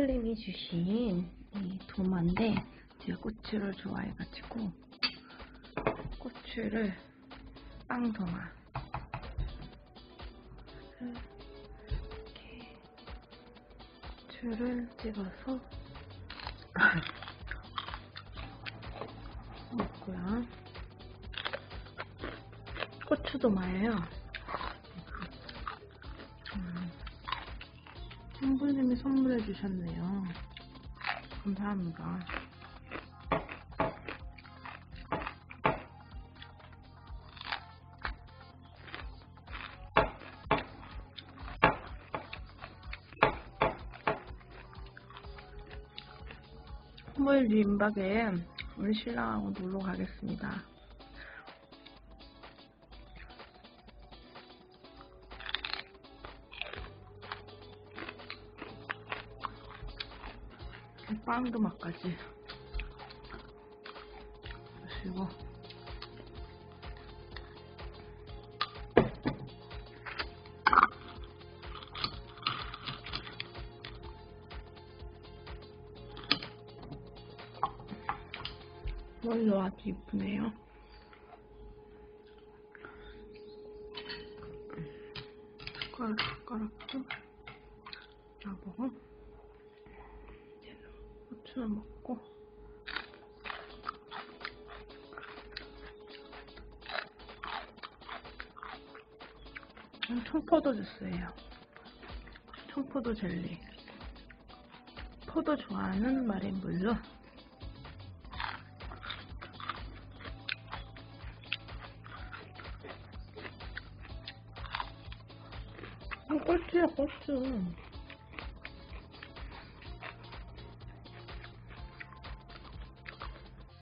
마린님이 주신 이 도마인데 제가 고추를 좋아해가지고 고추를 빵도마 이렇게 고추를 찍어서 먹고요. 고추도마예요. 형부님이 선물해 주셨네요. 감사합니다. 선물 민박에 우리 신랑하고 놀러 가겠습니다. 빵도 맛까지 그리고 머리도 아주 이쁘네요. 숟가락, 숟가락도 놔보고 고추를 먹고 이건 청포도 주스예요. 청포도 젤리. 포도 좋아하는 마린블루. 어, 꼴찌야, 꼴찌.